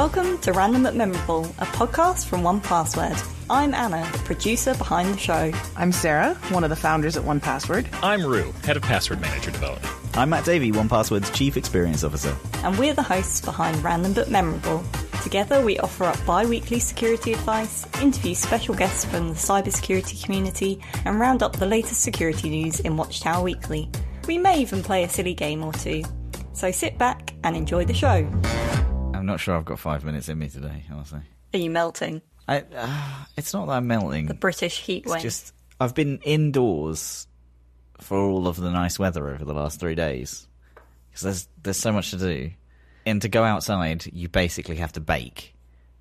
Welcome to Random but Memorable, a podcast from 1Password. I'm Anna, the producer behind the show. I'm Sarah, one of the founders at 1Password. I'm Roo, head of password manager development. I'm Matt Davey, 1Password's Chief Experience Officer. and we're the hosts behind Random But Memorable. Together, we offer up bi weekly security advice, interview special guests from the cybersecurity community, and round up the latest security news in Watchtower Weekly. We may even play a silly game or two. So sit back and enjoy the show. I'm not sure I've got five minutes in me today, honestly. Are you melting? I, uh, it's not that I'm melting. The British heat it's wave. just I've been indoors for all of the nice weather over the last three days because there's there's so much to do, and to go outside, you basically have to bake.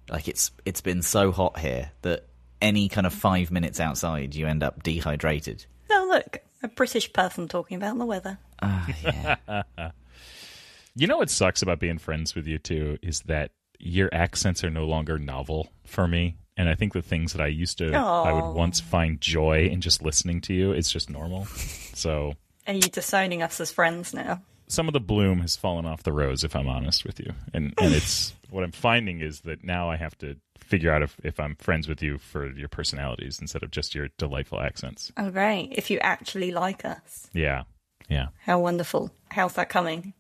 Like it's it's been so hot here that any kind of five minutes outside, you end up dehydrated. Oh, look, a British person talking about the weather. Ah, yeah. You know what sucks about being friends with you too is that your accents are no longer novel for me. And I think the things that I used to, I would once find joy in just listening to you, it's just normal. So Are you disowning us as friends now? some of the bloom has fallen off the rose, if I'm honest with you. And and it's what I'm finding is that now I have to figure out if, if I'm friends with you for your personalities instead of just your delightful accents. Oh, great. If you actually like us. Yeah. Yeah. How wonderful. How's that coming?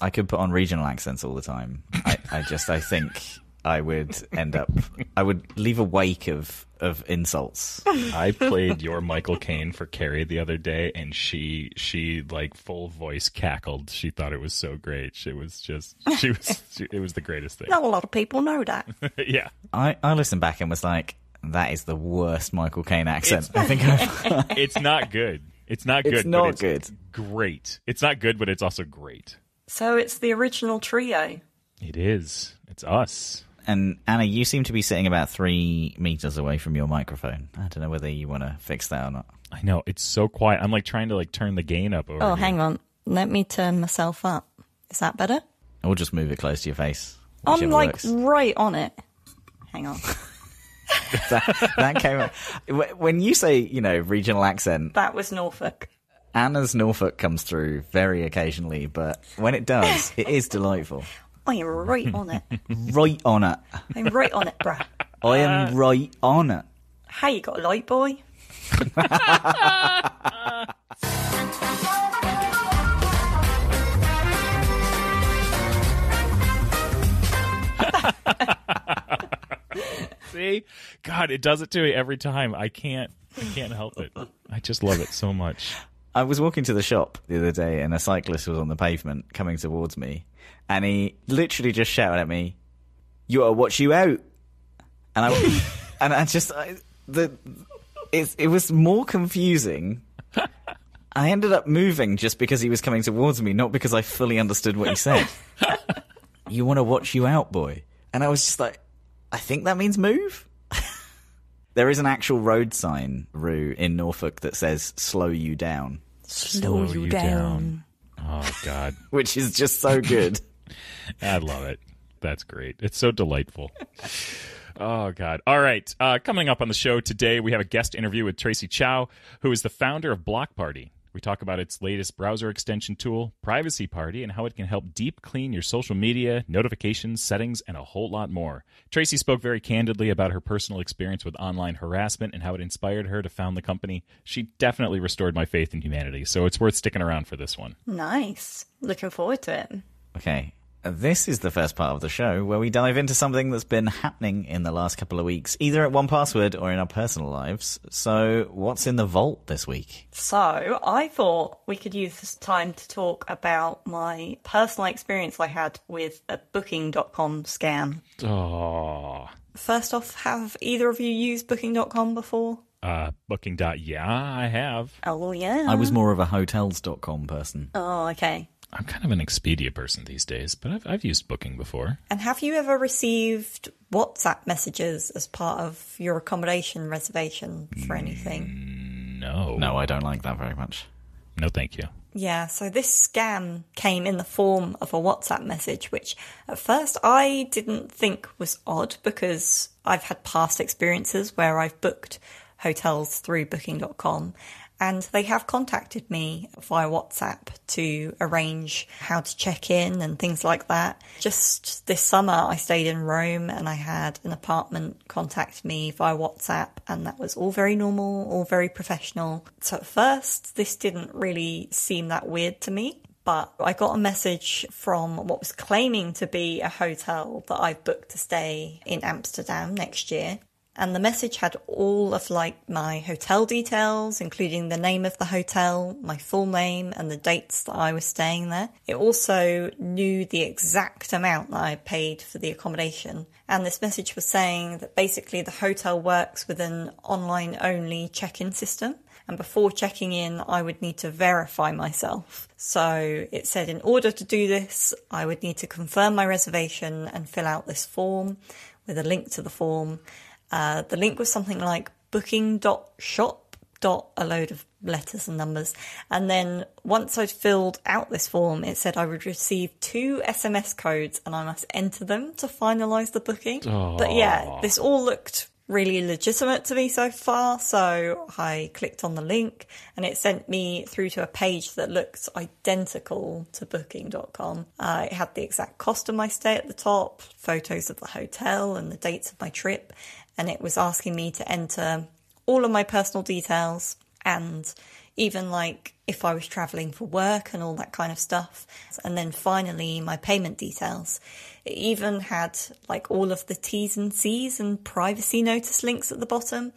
I could put on regional accents all the time. I, I just I think I would end up I would leave a wake of of insults. I played your Michael Caine for Carrie the other day, and she she like full voice cackled. She thought it was so great. She was just she was she, it was the greatest thing. Not a lot of people know that. yeah, I, I listened back and was like, that is the worst Michael Caine accent I think I've it's not good. It's not good. It's but not it's good. Great. It's not good, but it's also great. So it's the original trio. It is. It's us. And Anna, you seem to be sitting about three meters away from your microphone. I don't know whether you want to fix that or not. I know it's so quiet. I'm like trying to like turn the gain up over. Oh, here. hang on. Let me turn myself up. Is that better? Or just move it close to your face. I'm like works. right on it. Hang on. that, that came out. Wh- When you say, you know, regional accent, That was Norfolk. Anna's Norfolk comes through very occasionally, but when it does, it is delightful. I am right on it. Right on it. I'm right on it, bruh. I am right on it. Hey, you got a light, boy? See, God, it does it to me every time. I can't. I can't help it. I just love it so much. I was walking to the shop the other day and a cyclist was on the pavement coming towards me and he literally just shouted at me, You ought to watch you out. And I, and I just, I, the, it, it was more confusing. I ended up moving just because he was coming towards me, not because I fully understood what he said. you want to watch you out, boy. And I was just like, I think that means move. There is an actual road sign, Roo, in Norfolk that says "slow you down," Slow you down. Oh God, which is just so good. I love it. That's great. It's so delightful. Oh God! All right. Uh, coming up on the show today, we have a guest interview with Tracy Chou, who is the founder of Block Party. We talk about its latest browser extension tool, Privacy Party, and how it can help deep clean your social media, notifications, settings, and a whole lot more. Tracy spoke very candidly about her personal experience with online harassment and how it inspired her to found the company. She definitely restored my faith in humanity, so it's worth sticking around for this one. Nice. Looking forward to it. Okay, this is the first part of the show where we dive into something that's been happening in the last couple of weeks, either at 1Password or in our personal lives. So, what's in the vault this week? So I thought we could use this time to talk about my personal experience I had with a booking.com scam. Oh, First off, have either of you used booking.com before? uh, booking. dot. Yeah, I have. Oh, yeah. I was more of a hotels.com person. Oh, okay. I'm kind of an Expedia person these days, but I've, I've used Booking before. And have you ever received WhatsApp messages as part of your accommodation reservation for anything? Mm, no, No, I don't like that very much. no, thank you. Yeah, so this scam came in the form of a WhatsApp message, which at first I didn't think was odd because I've had past experiences where I've booked hotels through booking.com and they have contacted me via WhatsApp to arrange how to check in and things like that. Just this summer, I stayed in Rome and I had an apartment contact me via WhatsApp, and that was all very normal, all very professional. So at first, this didn't really seem that weird to me. But I got a message from what was claiming to be a hotel that I've booked to stay in Amsterdam next year and the message had all of like my hotel details, including the name of the hotel, my full name, and the dates that I was staying there. It also knew the exact amount that I paid for the accommodation. And this message was saying that basically the hotel works with an online only check in system. And before checking in, I would need to verify myself. So it said in order to do this, I would need to confirm my reservation and fill out this form with a link to the form uh, the link was something like booking.shop dot a load of letters and numbers. And then once I'd filled out this form, it said I would receive two SMS codes and I must enter them to finalize the booking. Aww. But yeah, this all looked really legitimate to me so far. So I clicked on the link and it sent me through to a page that looks identical to booking.com. Uh, it had the exact cost of my stay at the top, photos of the hotel and the dates of my trip and it was asking me to enter all of my personal details and even like if I was traveling for work and all that kind of stuff. And then finally, my payment details. It even had like all of the T's and C's and privacy notice links at the bottom,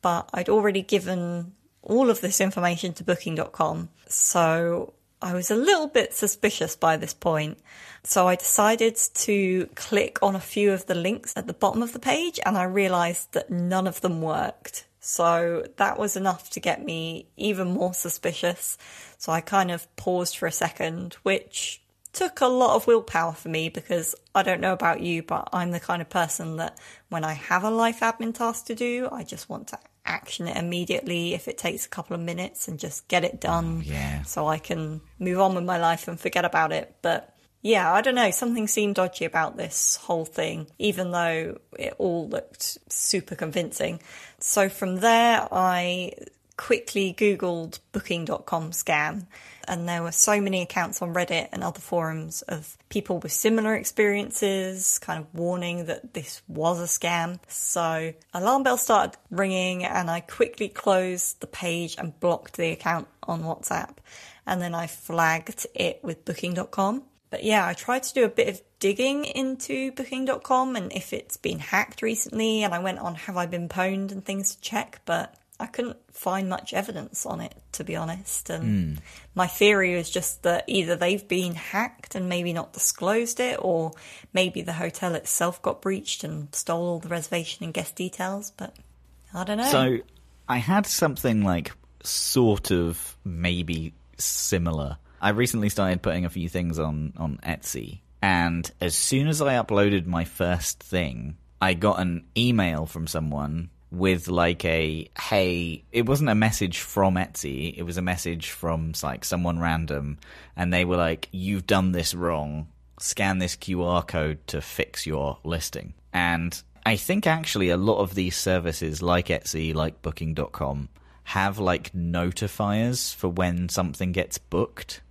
but I'd already given all of this information to booking.com. So I was a little bit suspicious by this point. So I decided to click on a few of the links at the bottom of the page and I realized that none of them worked. So that was enough to get me even more suspicious. So I kind of paused for a second, which took a lot of willpower for me because I don't know about you, but I'm the kind of person that when I have a life admin task to do, I just want to action it immediately if it takes a couple of minutes and just get it oh, done yeah. so I can move on with my life and forget about it. But yeah, I don't know. Something seemed dodgy about this whole thing, even though it all looked super convincing. So from there, I quickly Googled booking.com scam and there were so many accounts on Reddit and other forums of people with similar experiences, kind of warning that this was a scam. So alarm bells started ringing, and I quickly closed the page and blocked the account on WhatsApp. And then I flagged it with Booking.com. But yeah, I tried to do a bit of digging into Booking.com and if it's been hacked recently, and I went on Have I Been Pwned and things to check, but I couldn't find much evidence on it, to be honest. And mm. my theory is just that either they've been hacked and maybe not disclosed it, or maybe the hotel itself got breached and stole all the reservation and guest details. But I don't know. So I had something like sort of maybe similar. I recently started putting a few things on on Etsy, and as soon as I uploaded my first thing, I got an email from someone with like a hey it wasn't a message from etsy it was a message from like someone random and they were like you've done this wrong. Scan this qr code to fix your listing. And i think actually a lot of these services like etsy like booking.com have like notifiers for when something gets booked.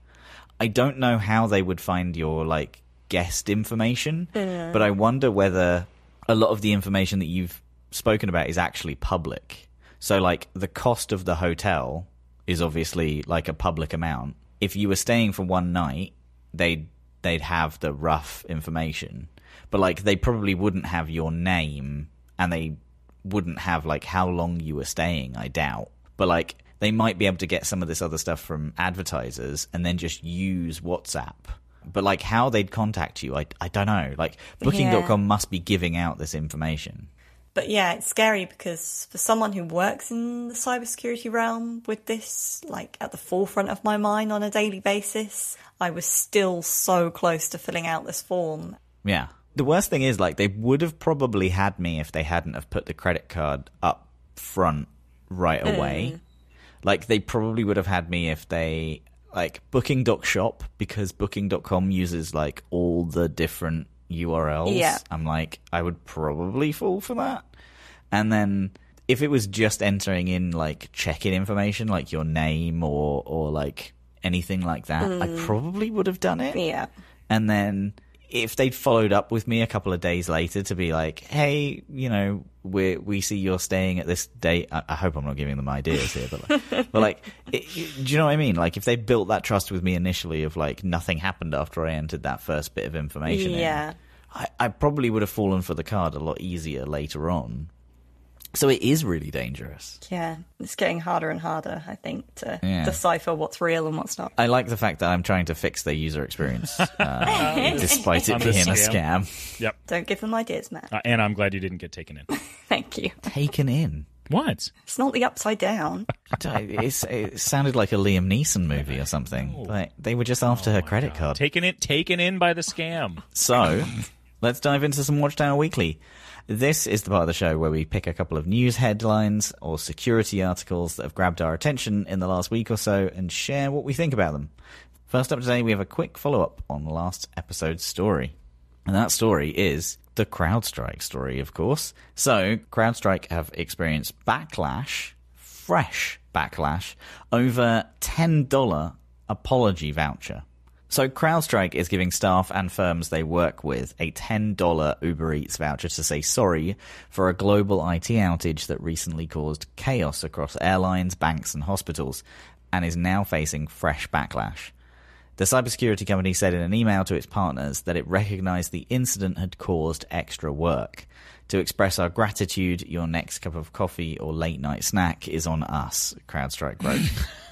I don't know how they would find your like guest information yeah. but i wonder whether a lot of the information that you've spoken about is actually public. So, like, the cost of the hotel is obviously like a public amount. If you were staying for one night, they'd they'd have the rough information, but like they probably wouldn't have your name and they wouldn't have like how long you were staying. I doubt, but like they might be able to get some of this other stuff from advertisers and then just use WhatsApp. But like how they'd contact you, I I don't know. Like Booking.com yeah. must be giving out this information. But yeah, it's scary because for someone who works in the cybersecurity realm with this, like at the forefront of my mind on a daily basis, I was still so close to filling out this form. Yeah. The worst thing is, like, they would have probably had me if they hadn't have put the credit card up front right away. Mm. Like, they probably would have had me if they, like, booking.shop, because booking.com uses, like, all the different URLs. Yeah. I'm like, I would probably fall for that. And then if it was just entering in like check-in information, like your name or or like anything like that, I mm. probably would have done it. Yeah. And then if they'd followed up with me a couple of days later to be like, "Hey, you know, we we see you're staying at this date." I, I hope I'm not giving them ideas here, but like, but like, it, it- do you know what I mean? Like, if they built that trust with me initially, of like nothing happened after I entered that first bit of information, in, Yeah. I, I probably would have fallen for the card a lot easier later on. So it is really dangerous. Yeah. It's getting harder and harder, I think, to Yeah. decipher what's real and what's not. I like the fact that I'm trying to fix their user experience, uh, despite it On the being a scam. scam. Yep. Don't give them ideas, Matt. Uh, and I'm glad you didn't get taken in. Thank you. Taken in. What? It's not the upside down. It's, it sounded like a Liam Neeson movie or something. Like they were just after her credit card. Taken in, taken in by the scam. So, let's dive into some Watchtower Weekly. This is the part of the show where we pick a couple of news headlines or security articles that have grabbed our attention in the last week or so and share what we think about them. First up today, we have a quick follow up on last episode's story. And that story is the CrowdStrike story, of course. So, CrowdStrike have experienced backlash, fresh backlash, over $10 apology voucher. So CrowdStrike is giving staff and firms they work with a $10 Uber Eats voucher to say sorry for a global IT outage that recently caused chaos across airlines, banks, and hospitals, and is now facing fresh backlash. The cybersecurity company said in an email to its partners that it recognized the incident had caused extra work. To express our gratitude, your next cup of coffee or late night snack is on us, CrowdStrike wrote.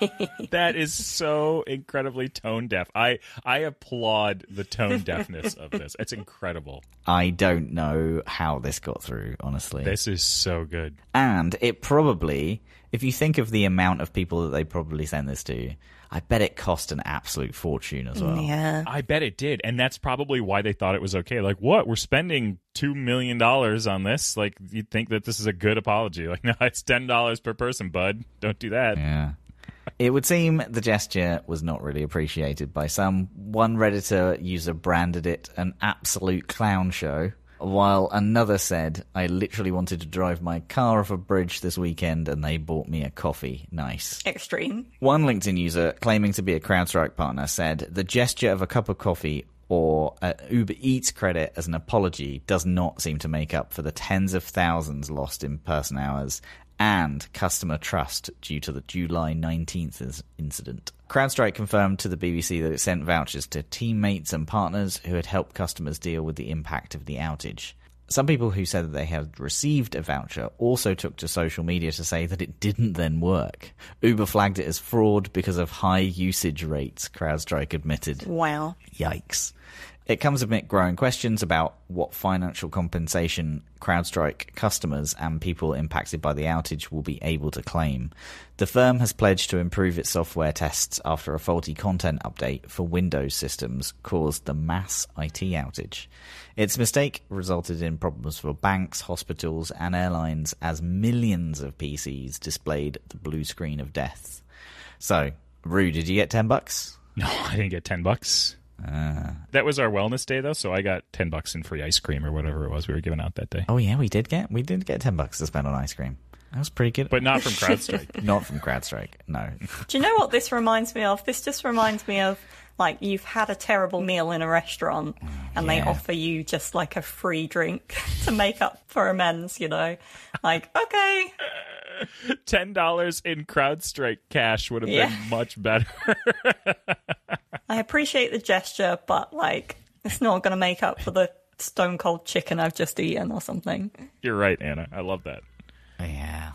That is so incredibly tone deaf. I I applaud the tone deafness of this. It's incredible. I don't know how this got through, honestly. This is so good. And it probably, if you think of the amount of people that they probably sent this to, I bet it cost an absolute fortune as well. Yeah. I bet it did, and that's probably why they thought it was okay. Like, what? We're spending two million dollars on this. Like, you'd think that this is a good apology. Like, no, it's ten dollars per person, bud. Don't do that. Yeah. It would seem the gesture was not really appreciated by some. One Redditor user branded it an absolute clown show, while another said, I literally wanted to drive my car off a bridge this weekend and they bought me a coffee. Nice. Extreme. One LinkedIn user claiming to be a CrowdStrike partner said, The gesture of a cup of coffee or a Uber Eats credit as an apology does not seem to make up for the tens of thousands lost in person hours and customer trust due to the July 19th incident. CrowdStrike confirmed to the BBC that it sent vouchers to teammates and partners who had helped customers deal with the impact of the outage. Some people who said that they had received a voucher also took to social media to say that it didn't then work. Uber flagged it as fraud because of high usage rates, CrowdStrike admitted. Wow. Yikes. It comes amid growing questions about what financial compensation CrowdStrike customers and people impacted by the outage will be able to claim. The firm has pledged to improve its software tests after a faulty content update for Windows systems caused the mass IT outage. Its mistake resulted in problems for banks, hospitals, and airlines as millions of PCs displayed the blue screen of death. So, Roo, did you get 10 bucks? No, I didn't get ten bucks. Uh, that was our wellness day, though, so I got ten bucks in free ice cream or whatever it was we were giving out that day. Oh yeah, we did get we did get ten bucks to spend on ice cream. That was pretty good. But not from CrowdStrike. not from CrowdStrike. No. Do you know what this reminds me of? This just reminds me of like you've had a terrible meal in a restaurant and they offer you just like a free drink to make up for amends, you know? Like, okay, ten dollars in CrowdStrike cash would have Yeah. been much better. I appreciate the gesture, but like it's not going to make up for the stone cold chicken I've just eaten or something. You're right, Anna. I love that. Yeah.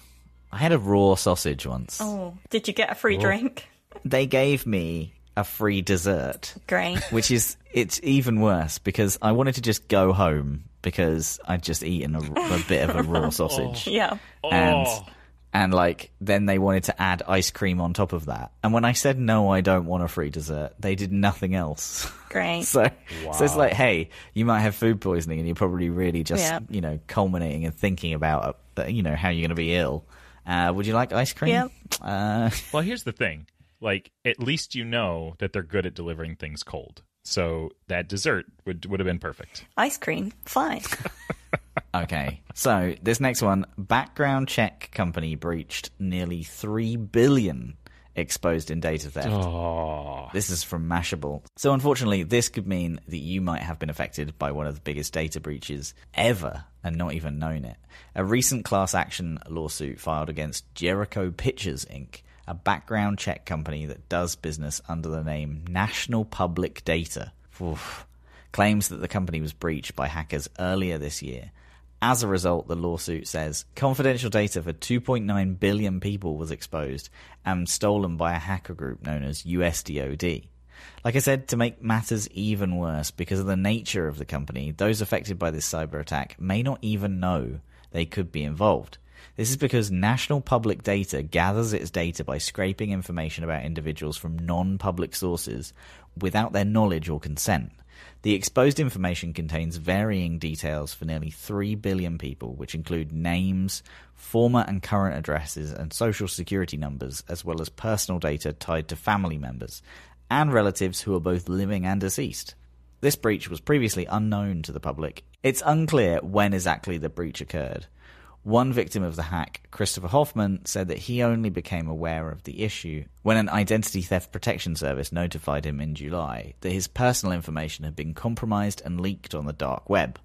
I had a raw sausage once. Oh, did you get a free drink? They gave me a free dessert, Great. which is it's even worse because I wanted to just go home because I'd just eaten a, a bit of a raw sausage. Yeah. and Oh. and like then they wanted to add ice cream on top of that. And when I said no, I don't want a free dessert, they did nothing else. Great. so so it's like, hey, you might have food poisoning, and you're probably really just Yeah. you know culminating and thinking about uh, you know how you're going to be ill. Uh, would you like ice cream? Yep. Uh, Well, here's the thing. Like, at least you know that they're good at delivering things cold. So that dessert would would have been perfect. Ice cream, fine. Okay, so this next one, background check company breached nearly three billion exposed in data theft. Oh, This is from Mashable. So unfortunately, this could mean that you might have been affected by one of the biggest data breaches ever and not even known it. A recent class action lawsuit filed against Jerico Pictures Inc., a background check company that does business under the name National Public Data, Oof. claims that the company was breached by hackers earlier this year. As a result, the lawsuit says confidential data for 2.9 billion people was exposed and stolen by a hacker group known as USDOD. Like I said, to make matters even worse, because of the nature of the company, those affected by this cyber attack may not even know they could be involved. This is because national public data gathers its data by scraping information about individuals from non public sources without their knowledge or consent. The exposed information contains varying details for nearly 3 billion people, which include names, former and current addresses, and social security numbers, as well as personal data tied to family members and relatives who are both living and deceased. This breach was previously unknown to the public. It's unclear when exactly the breach occurred. One victim of the hack, Christopher Hoffman, said that he only became aware of the issue when an identity theft protection service notified him in July that his personal information had been compromised and leaked on the dark web.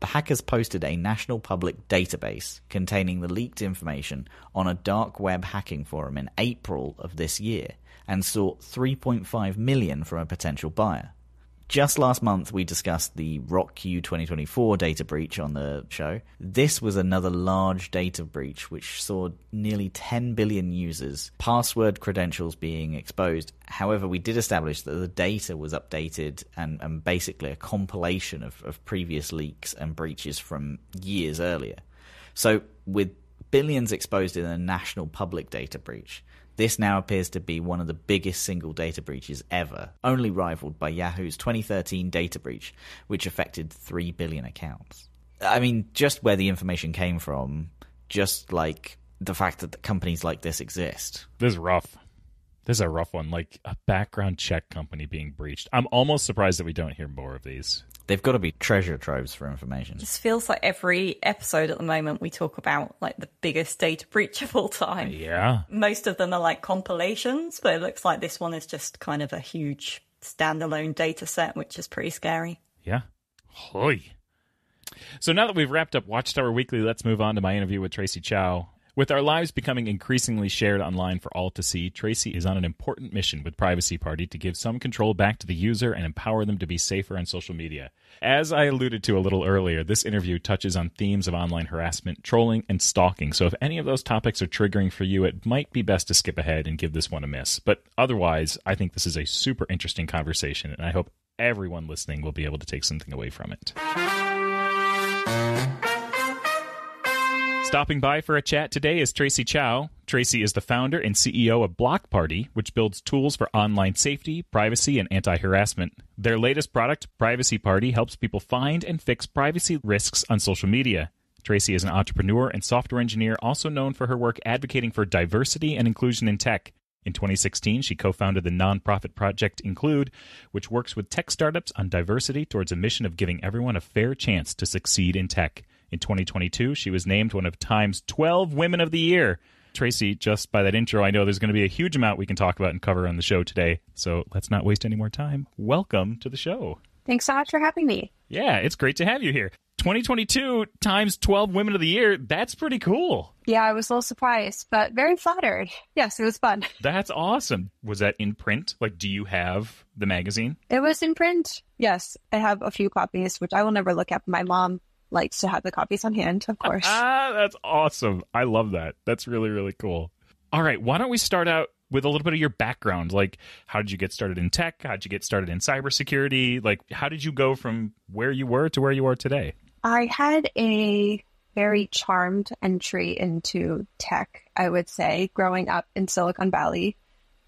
The hackers posted a national public database containing the leaked information on a dark web hacking forum in April of this year and sought 3.5 million from a potential buyer. Just last month, we discussed the RockYou 2024 data breach on the show. This was another large data breach which saw nearly 10 billion users' password credentials being exposed. However, we did establish that the data was updated and, and basically a compilation of, of previous leaks and breaches from years earlier. So, with billions exposed in a national public data breach, this now appears to be one of the biggest single data breaches ever, only rivaled by Yahoo's 2013 data breach, which affected 3 billion accounts. I mean, just where the information came from, just like the fact that companies like this exist. this is rough. This is a rough one. Like a background check company being breached. I'm almost surprised that we don't hear more of these. They've got to be treasure troves for information. This feels like every episode at the moment we talk about like the biggest data breach of all time. Yeah. Most of them are like compilations, but it looks like this one is just kind of a huge standalone data set, which is pretty scary. Yeah. Hoy. So now that we've wrapped up Watchtower Weekly, let's move on to my interview with Tracy Chou. With our lives becoming increasingly shared online for all to see, Tracy is on an important mission with Privacy Party to give some control back to the user and empower them to be safer on social media. As I alluded to a little earlier, this interview touches on themes of online harassment, trolling, and stalking. So if any of those topics are triggering for you, it might be best to skip ahead and give this one a miss. But otherwise, I think this is a super interesting conversation, and I hope everyone listening will be able to take something away from it. Stopping by for a chat today is Tracy Chou. Tracy is the founder and CEO of Block Party, which builds tools for online safety, privacy, and anti harassment. Their latest product, Privacy Party, helps people find and fix privacy risks on social media. Tracy is an entrepreneur and software engineer, also known for her work advocating for diversity and inclusion in tech. In 2016, she co founded the nonprofit Project Include, which works with tech startups on diversity towards a mission of giving everyone a fair chance to succeed in tech. In 2022, she was named one of Time's 12 Women of the Year. Tracy, just by that intro, I know there's going to be a huge amount we can talk about and cover on the show today. So let's not waste any more time. Welcome to the show. Thanks so much for having me. Yeah, it's great to have you here. 2022 times 12 Women of the Year. That's pretty cool. Yeah, I was a little surprised, but very flattered. Yes, it was fun. That's awesome. Was that in print? Like, do you have the magazine? It was in print. Yes, I have a few copies, which I will never look at. My mom likes to have the copies on hand, of course. Ah, that's awesome. I love that. That's really, really cool. All right, why don't we start out with a little bit of your background? Like, how did you get started in tech? How did you get started in cybersecurity? Like, how did you go from where you were to where you are today? I had a very charmed entry into tech, I would say, growing up in Silicon Valley.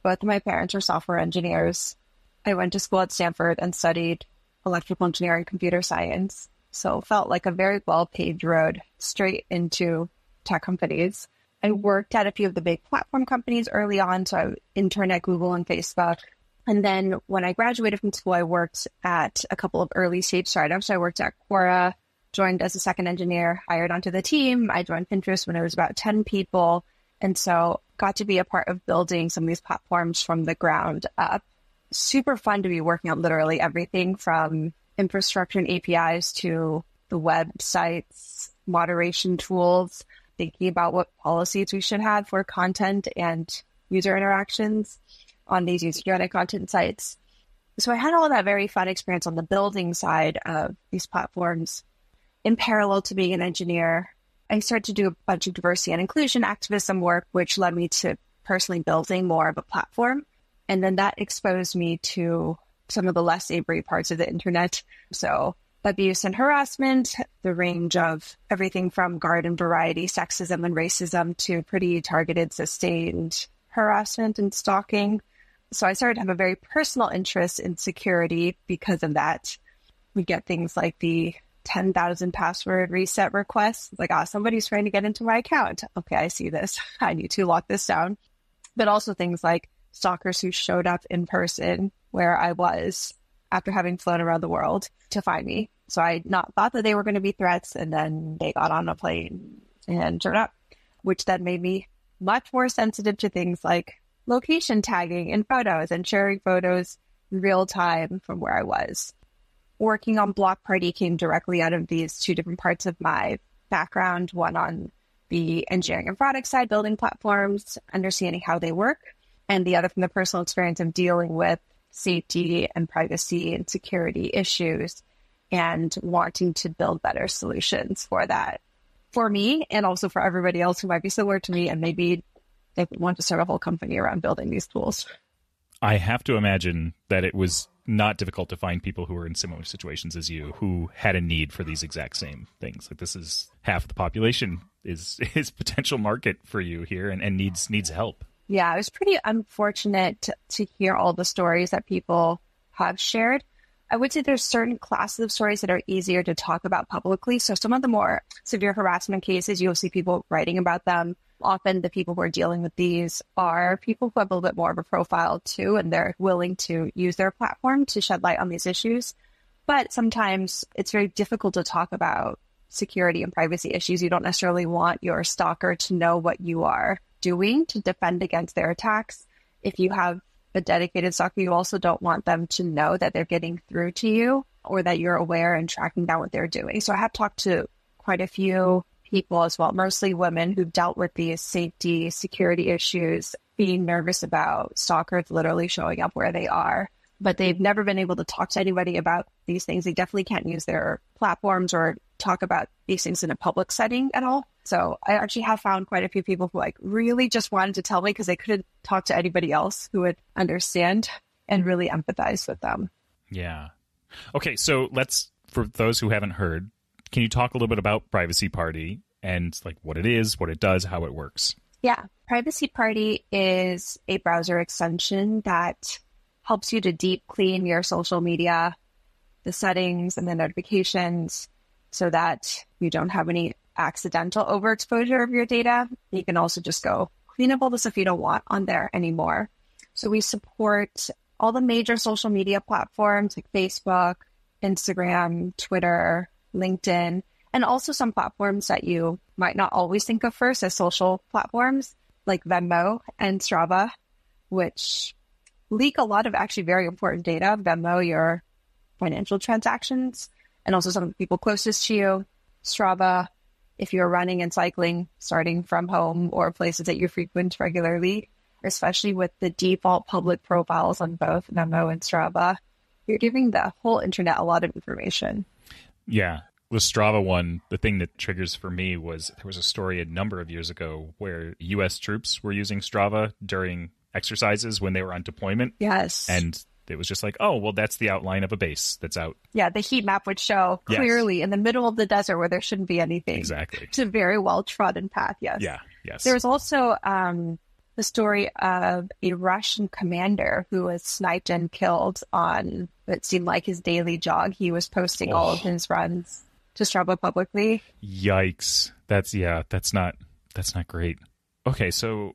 Both of my parents are software engineers. I went to school at Stanford and studied electrical engineering, computer science. So felt like a very well paved road straight into tech companies. I worked at a few of the big platform companies early on. So I interned at Google and Facebook. And then when I graduated from school, I worked at a couple of early stage startups. I worked at Quora, joined as a second engineer, hired onto the team. I joined Pinterest when it was about 10 people. And so got to be a part of building some of these platforms from the ground up. Super fun to be working on literally everything from infrastructure and APIs to the websites, moderation tools, thinking about what policies we should have for content and user interactions on these user-generated content sites. So I had all that very fun experience on the building side of these platforms. In parallel to being an engineer, I started to do a bunch of diversity and inclusion activism work, which led me to personally building more of a platform. And then that exposed me to some of the less savory parts of the internet. So abuse and harassment, the range of everything from garden variety sexism and racism to pretty targeted, sustained harassment and stalking. So I started to have a very personal interest in security because of that. We get things like the 10,000 password reset requests. Like, ah, oh, somebody's trying to get into my account. Okay, I see this. I need to lock this down. But also things like stalkers who showed up in person where I was after having flown around the world to find me. So I not thought that they were going to be threats, and then they got on a plane and turned up, which then made me much more sensitive to things like location tagging in photos and sharing photos real time from where I was. Working on Block Party came directly out of these two different parts of my background one on the engineering and product side, building platforms, understanding how they work, and the other from the personal experience of dealing with safety and privacy and security issues and wanting to build better solutions for that for me and also for everybody else who might be similar to me and maybe they want to start a whole company around building these tools. I have to imagine that it was not difficult to find people who were in similar situations as you who had a need for these exact same things. Like this is half the population is is potential market for you here and, and needs needs help. Yeah, it was pretty unfortunate to, to hear all the stories that people have shared. I would say there's certain classes of stories that are easier to talk about publicly. So some of the more severe harassment cases, you'll see people writing about them. Often the people who are dealing with these are people who have a little bit more of a profile too, and they're willing to use their platform to shed light on these issues. But sometimes it's very difficult to talk about security and privacy issues. You don't necessarily want your stalker to know what you are doing to defend against their attacks. If you have a dedicated stalker, you also don't want them to know that they're getting through to you or that you're aware and tracking down what they're doing. So I have talked to quite a few people as well, mostly women who've dealt with these safety, security issues, being nervous about stalkers literally showing up where they are. But they've never been able to talk to anybody about these things. They definitely can't use their platforms or talk about these things in a public setting at all. So I actually have found quite a few people who like really just wanted to tell me because they couldn't talk to anybody else who would understand and mm-hmm. really empathize with them. Yeah. Okay, so let's for those who haven't heard, can you talk a little bit about Privacy Party and like what it is, what it does, how it works? Yeah, Privacy Party is a browser extension that helps you to deep clean your social media, the settings and the notifications so that you don't have any accidental overexposure of your data. You can also just go clean up all the stuff you don't want on there anymore. So we support all the major social media platforms like Facebook, Instagram, Twitter, LinkedIn, and also some platforms that you might not always think of first as social platforms like Venmo and Strava, which leak a lot of actually very important data. Venmo, your financial transactions, and also some of the people closest to you. Strava, if you're running and cycling, starting from home or places that you frequent regularly, especially with the default public profiles on both Venmo and Strava, you're giving the whole internet a lot of information. Yeah. The Strava one, the thing that triggers for me was there was a story a number of years ago where U.S. troops were using Strava during exercises when they were on deployment. Yes. And it was just like, oh, well, that's the outline of a base that's out. Yeah, the heat map would show yes. clearly in the middle of the desert where there shouldn't be anything. Exactly. It's a very well trodden path, yes. Yeah, yes. There was also um, the story of a Russian commander who was sniped and killed on what seemed like his daily jog. He was posting oh. all of oh. his runs to Strava publicly. Yikes. That's, yeah, that's not, that's not great. Okay, so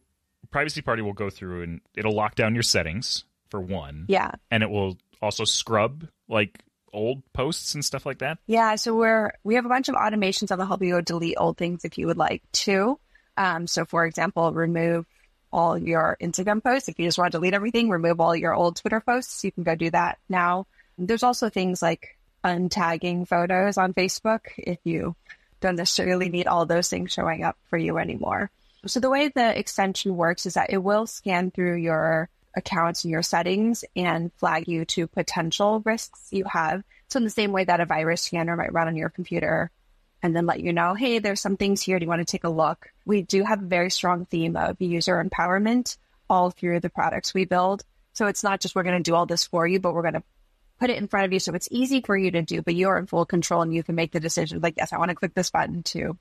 Privacy Party will go through and it'll lock down your settings for one. Yeah. And it will also scrub like old posts and stuff like that? Yeah, so we're we have a bunch of automations that'll help you delete old things if you would like to. Um, so, for example, remove all your Instagram posts. If you just want to delete everything, remove all your old Twitter posts. You can go do that now. There's also things like untagging photos on Facebook if you don't necessarily need all those things showing up for you anymore. So the way the extension works is that it will scan through your accounts in your settings and flag you to potential risks you have. So in the same way that a virus scanner might run on your computer and then let you know, hey, there's some things here. Do you want to take a look? We do have a very strong theme of user empowerment all through the products we build. So it's not just we're going to do all this for you, but we're going to put it in front of you so it's easy for you to do, but you're in full control and you can make the decision like, yes, I want to click this button to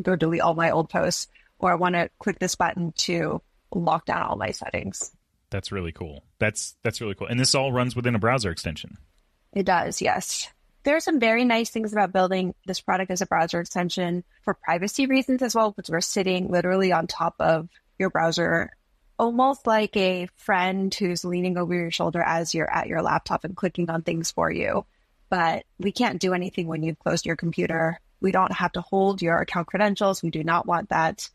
go delete all my old posts, or I want to click this button to lock down all my settings. That's really cool. That's that's really cool. And this all runs within a browser extension. It does, yes. There are some very nice things about building this product as a browser extension for privacy reasons as well, because we're sitting literally on top of your browser, almost like a friend who's leaning over your shoulder as you're at your laptop and clicking on things for you. But we can't do anything when you've closed your computer. We don't have to hold your account credentials. We do not want that.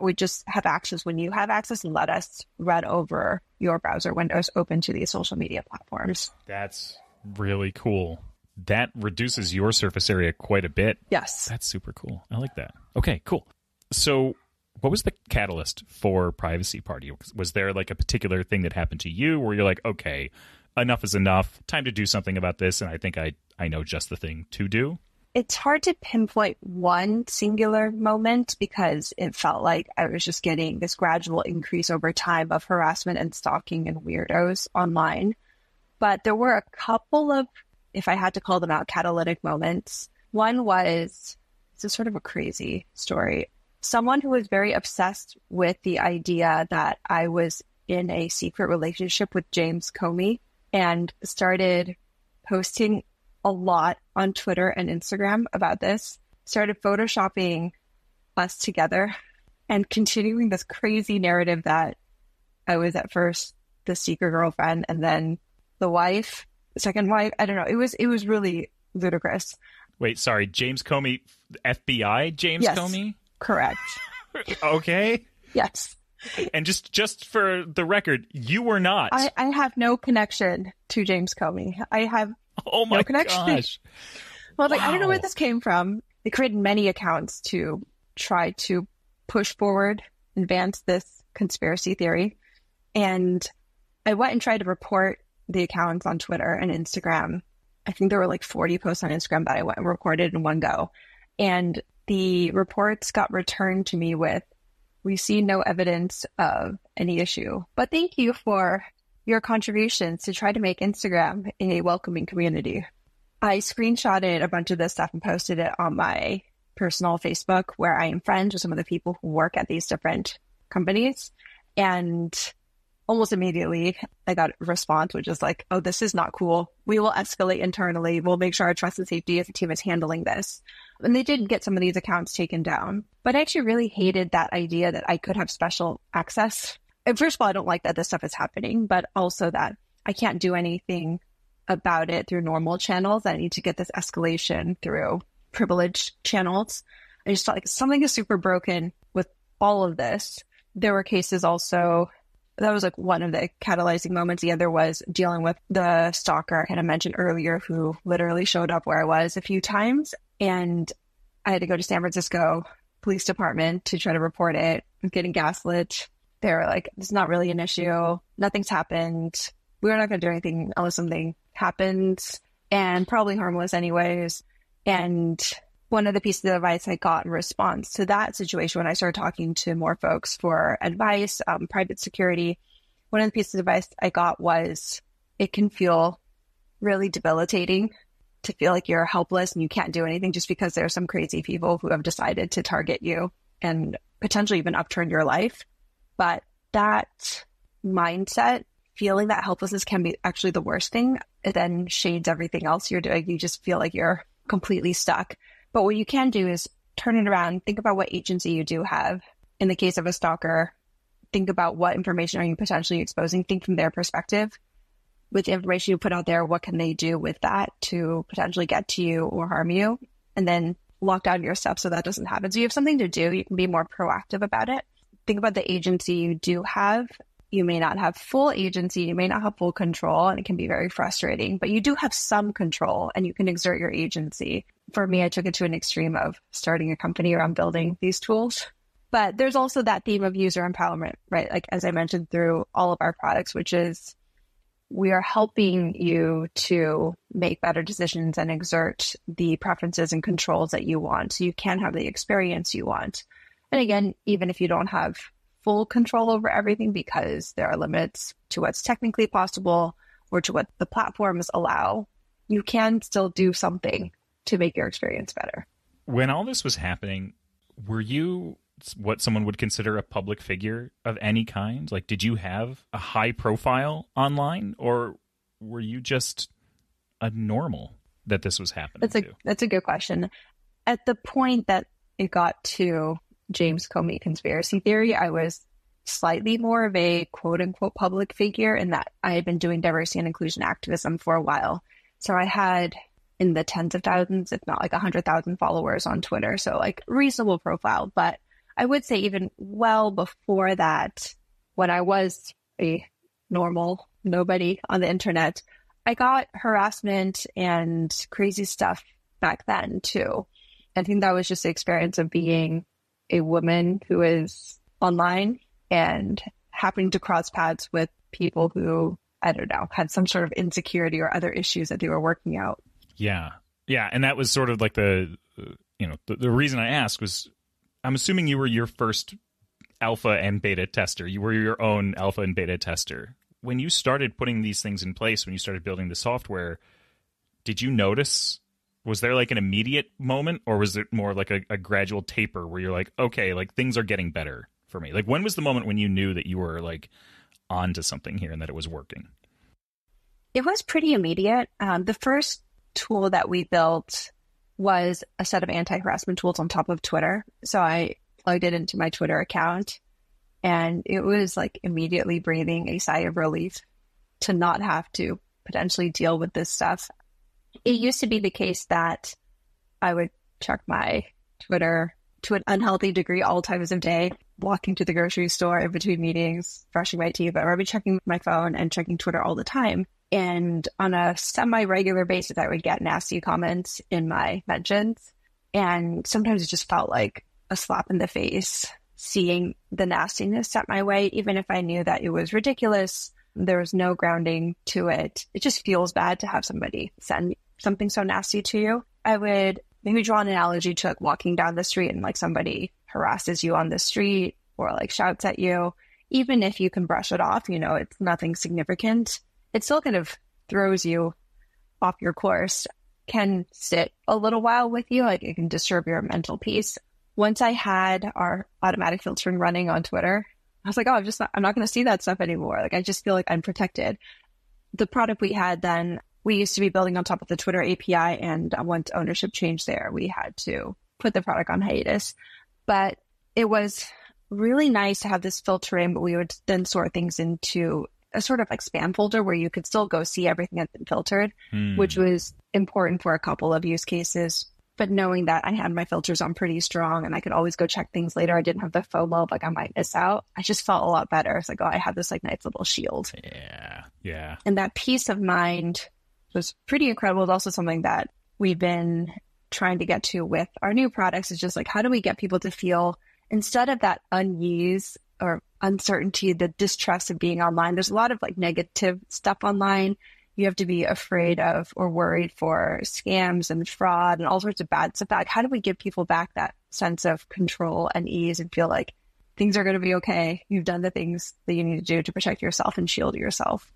We just have access when you have access and let us run over your browser windows open to these social media platforms. That's really cool. That reduces your surface area quite a bit. Yes. That's super cool. I like that. Okay, cool. So, what was the catalyst for Privacy Party? Was there like a particular thing that happened to you where you're like, okay, enough is enough, time to do something about this, and I think I I know just the thing to do? It's hard to pinpoint one singular moment because it felt like I was just getting this gradual increase over time of harassment and stalking and weirdos online. But there were a couple of, if I had to call them out, catalytic moments. One was, it's a sort of a crazy story. Someone who was very obsessed with the idea that I was in a secret relationship with James Comey and started posting a lot on Twitter and Instagram about this, started photoshopping us together and continuing this crazy narrative that I was at first the secret girlfriend and then the wife, second wife. I don't know. It was it was really ludicrous. Wait, sorry, James Comey, FBI James Yes. Comey? Correct. Okay. Yes. And just just for the record, you were not. I, I have no connection to James Comey. I have oh my no connection. gosh. Well, like, I don't know where this came from. They created many accounts to try to push forward, advance this conspiracy theory. And I went and tried to report the accounts on Twitter and Instagram. I think there were like 40 posts on Instagram that I went and recorded in one go. And the reports got returned to me with, we see no evidence of any issue. But thank you for your contributions to try to make Instagram a welcoming community. I screenshotted a bunch of this stuff and posted it on my personal Facebook where I am friends with some of the people who work at these different companies. And almost immediately I got a response, which is like, oh, this is not cool. We will escalate internally. We'll make sure our trust and safety team is handling this. And they did get some of these accounts taken down. But I actually really hated that idea that I could have special access. First of all, I don't like that this stuff is happening, but also that I can't do anything about it through normal channels. I need to get this escalation through privileged channels. I just felt like something is super broken with all of this. There were cases also that was like one of the catalyzing moments. The other was dealing with the stalker I kind of mentioned earlier who literally showed up where I was a few times and I had to go to San Francisco police department to try to report it. I'm getting gaslit. They were like, it's not really an issue. Nothing's happened. We're not going to do anything unless something happens and probably harmless anyways. And one of the pieces of advice I got in response to that situation when I started talking to more folks for advice, um, private security, one of the pieces of advice I got was it can feel really debilitating to feel like you're helpless and you can't do anything just because there are some crazy people who have decided to target you and potentially even upturn your life. But that mindset, feeling that helplessness can be actually the worst thing. It then shades everything else you're doing. You just feel like you're completely stuck. But what you can do is turn it around. Think about what agency you do have. In the case of a stalker, think about what information are you potentially exposing. Think from their perspective with the information you put out there, what can they do with that to potentially get to you or harm you? And then lock down your stuff so that doesn't happen. So you have something to do. You can be more proactive about it. Think about the agency you do have. You may not have full agency. You may not have full control and it can be very frustrating, but you do have some control and you can exert your agency. For me, I took it to an extreme of starting a company around building these tools. But there's also that theme of user empowerment, right? Like, as I mentioned through all of our products, which is we are helping you to make better decisions and exert the preferences and controls that you want so you can have the experience you want. And again, even if you don't have full control over everything because there are limits to what's technically possible or to what the platforms allow, you can still do something to make your experience better. When all this was happening, were you what someone would consider a public figure of any kind? Like, did you have a high profile online, or were you just a normal that this was happening? That's a to? that's a good question. At the point that it got to James Comey conspiracy theory, I was slightly more of a quote unquote public figure in that I had been doing diversity and inclusion activism for a while. So I had in the tens of thousands, if not like a hundred thousand followers on Twitter. So like reasonable profile, but I would say even well before that, when I was a normal nobody on the internet, I got harassment and crazy stuff back then too. I think that was just the experience of being a woman who is online and happening to cross paths with people who, I don't know, had some sort of insecurity or other issues that they were working out. Yeah. Yeah. And that was sort of like the, you know, the, the reason I asked was I'm assuming you were your first alpha and beta tester. You were your own alpha and beta tester. When you started putting these things in place, when you started building the software, did you notice? Was there like an immediate moment, or was it more like a, a gradual taper where you're like, okay, like things are getting better for me? Like, when was the moment when you knew that you were like onto something here and that it was working? It was pretty immediate. Um, the first tool that we built was a set of anti harassment tools on top of Twitter. So I plugged it into my Twitter account and it was like immediately breathing a sigh of relief to not have to potentially deal with this stuff. It used to be the case that I would check my Twitter to an unhealthy degree all times of day, walking to the grocery store in between meetings, brushing my teeth, or I'd be checking my phone and checking Twitter all the time. And on a semi regular basis, I would get nasty comments in my mentions. And sometimes it just felt like a slap in the face seeing the nastiness set my way, even if I knew that it was ridiculous. There was no grounding to it. It just feels bad to have somebody send something so nasty to you. I would maybe draw an analogy to like walking down the street and like somebody harasses you on the street or like shouts at you. Even if you can brush it off, you know, it's nothing significant it still kind of throws you off your course, can sit a little while with you. Like it can disturb your mental peace. Once I had our automatic filtering running on Twitter, I was like, oh, I'm just not, I'm not going to see that stuff anymore. Like I just feel like I'm protected. The product we had then, we used to be building on top of the Twitter API, and once ownership changed there, we had to put the product on hiatus. But it was really nice to have this filtering, but we would then sort things into a sort of like spam folder where you could still go see everything that's been filtered, Hmm. which was important for a couple of use cases. But knowing that I had my filters on pretty strong and I could always go check things later, I didn't have the FOMO of like I might miss out. I just felt a lot better. It's like, oh, I have this like nice little shield. Yeah. Yeah. And that peace of mind was pretty incredible. It's also something that we've been trying to get to with our new products is just like, how do we get people to feel instead of that unease or uncertainty, the distrust of being online? There's a lot of like negative stuff online. You have to be afraid of or worried for scams and fraud and all sorts of bad stuff. Like, how do we give people back that sense of control and ease and feel like things are going to be okay? You've done the things that you need to do to protect yourself and shield yourself.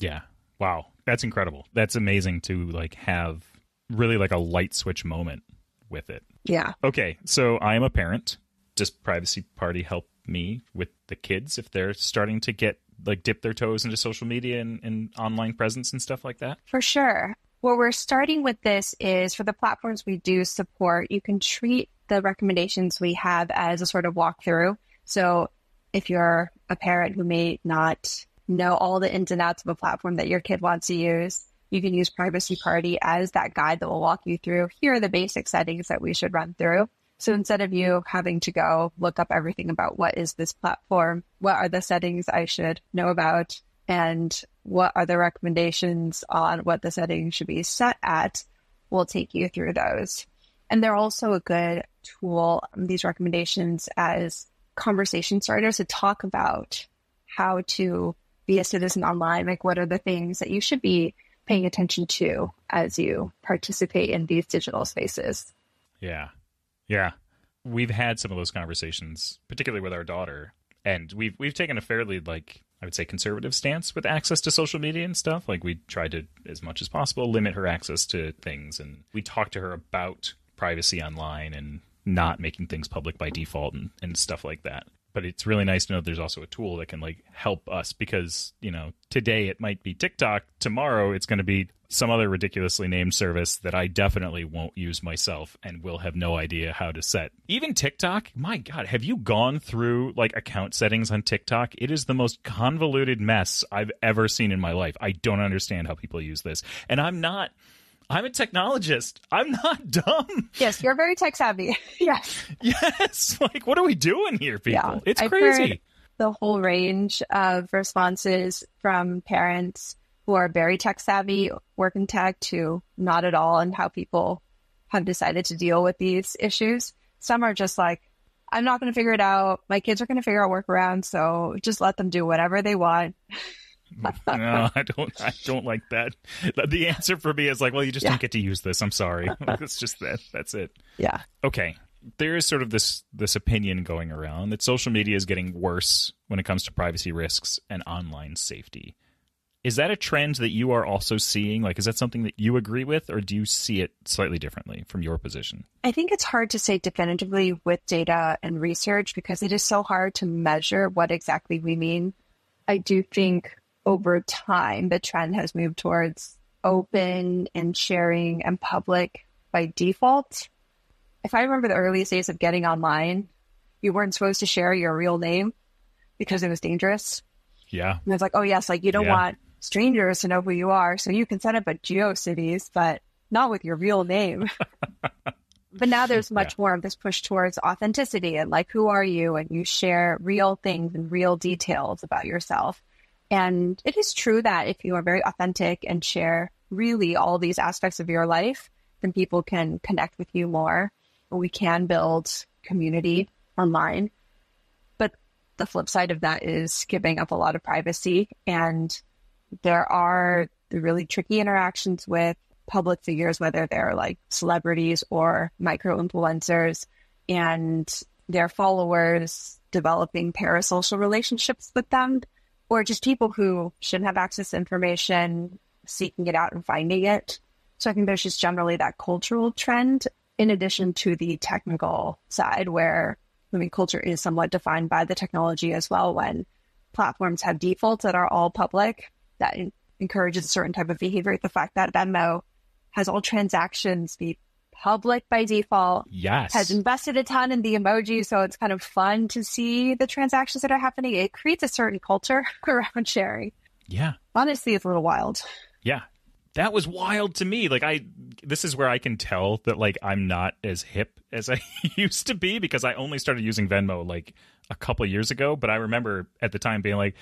Yeah. Wow. That's incredible. That's amazing to like have really like a light switch moment with it. Yeah. Okay. So I am a parent. Does Privacy Party help me with the kids if they're starting to get like dip their toes into social media and, and online presence and stuff like that? For sure. What we're starting with this is for the platforms we do support, you can treat the recommendations we have as a sort of walkthrough. So if you're a parent who may not know all the ins and outs of a platform that your kid wants to use. You can use Privacy Party as that guide that will walk you through. Here are the basic settings that we should run through. So instead of you having to go look up everything about what is this platform, what are the settings I should know about, and what are the recommendations on what the settings should be set at, we'll take you through those. And they're also a good tool, um, these recommendations, as conversation starters to talk about how to be a citizen online. Like, what are the things that you should be paying attention to as you participate in these digital spaces? Yeah. Yeah. We've had some of those conversations, particularly with our daughter, and we've we've taken a fairly like I would say conservative stance with access to social media and stuff. Like we tried to as much as possible limit her access to things and we talked to her about privacy online and not making things public by default and, and stuff like that but it's really nice to know there's also a tool that can like help us because you know today it might be TikTok, tomorrow it's going to be some other ridiculously named service that I definitely won't use myself and will have no idea how to set. Even TikTok, my god, have you gone through like account settings on TikTok? It is the most convoluted mess I've ever seen in my life. I don't understand how people use this. And I'm not I'm a technologist. I'm not dumb. Yes, you're very tech savvy. yes. Yes. Like, what are we doing here, people? Yeah, it's I've crazy. the whole range of responses from parents who are very tech savvy, work in tech, to not at all, and how people have decided to deal with these issues. Some are just like, I'm not going to figure it out. My kids are going to figure out workarounds, so just let them do whatever they want. no, I don't. I don't like that. The answer for me is like, well, you just Yeah. don't get to use this. I'm sorry. it's just that. That's it. Yeah. Okay. There is sort of this this opinion going around that social media is getting worse when it comes to privacy risks and online safety. Is that a trend that you are also seeing? Like, is that something that you agree with, or do you see it slightly differently from your position? I think it's hard to say definitively with data and research because it is so hard to measure what exactly we mean. I do think over time the trend has moved towards open and sharing and public by default. If I remember the earliest days of getting online, you weren't supposed to share your real name because it was dangerous. Yeah. And it's like, oh yes, like you don't Yeah. want strangers to know who you are, so you can set up a GeoCities, but not with your real name. but now there's much more of this push towards authenticity and like who are you, and you share real things and real details about yourself. And it is true that if you are very authentic and share really all these aspects of your life, then people can connect with you more. We can build community online. But the flip side of that is giving up a lot of privacy. And there are the really tricky interactions with public figures whether they're like celebrities or micro influencers and their followers developing parasocial relationships with them or just people who shouldn't have access to information seeking it out and finding it so i think there's just generally that cultural trend in addition to the technical side where I mean, culture is somewhat defined by the technology as well. When platforms have defaults that are all public, that encourages a certain type of behavior. The fact that Venmo has all transactions be public by default, Yes. has invested a ton in the emoji, so it's kind of fun to see the transactions that are happening. It creates a certain culture around sharing. yeah. Honestly, it's a little wild. Yeah. That was wild to me. Like I this is where I can tell that like I'm not as hip as I used to be because I only started using Venmo like a couple years ago, but I remember at the time being like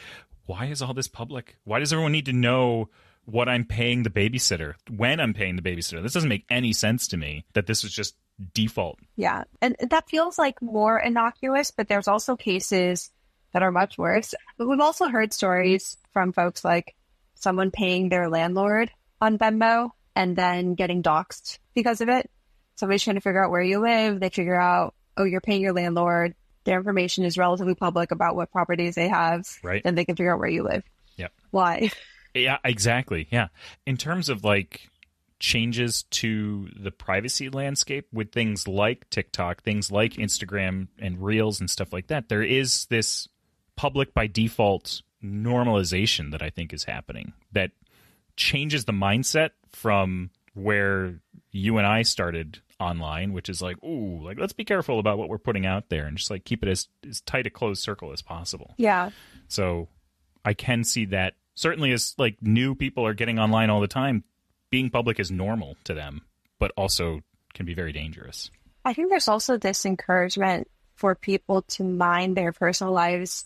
why is all this public? Why does everyone need to know what I'm paying the babysitter? When I'm paying the babysitter? This doesn't make any sense to me that this is just default. Yeah. And that feels like more innocuous, but there's also cases that are much worse. But we've also heard stories from folks like someone paying their landlord on Venmo and then getting doxxed because of it. Somebody's trying to figure out where you live. They figure out, oh, you're paying your landlord. Their information is relatively public about what properties they have. Right. Then they can figure out where you live. Yep. Why? Yeah, exactly. Yeah. In terms of like changes to the privacy landscape with things like TikTok, things like mm-hmm. Instagram and Reels and stuff like that, there is this public by default normalization that I think is happening that changes the mindset from where you and I started online, which is like, ooh, like let's be careful about what we're putting out there and just like keep it as, as tight a closed circle as possible. Yeah. So I can see that certainly as like new people are getting online all the time, being public is normal to them, but also can be very dangerous. I think there's also this encouragement for people to mine their personal lives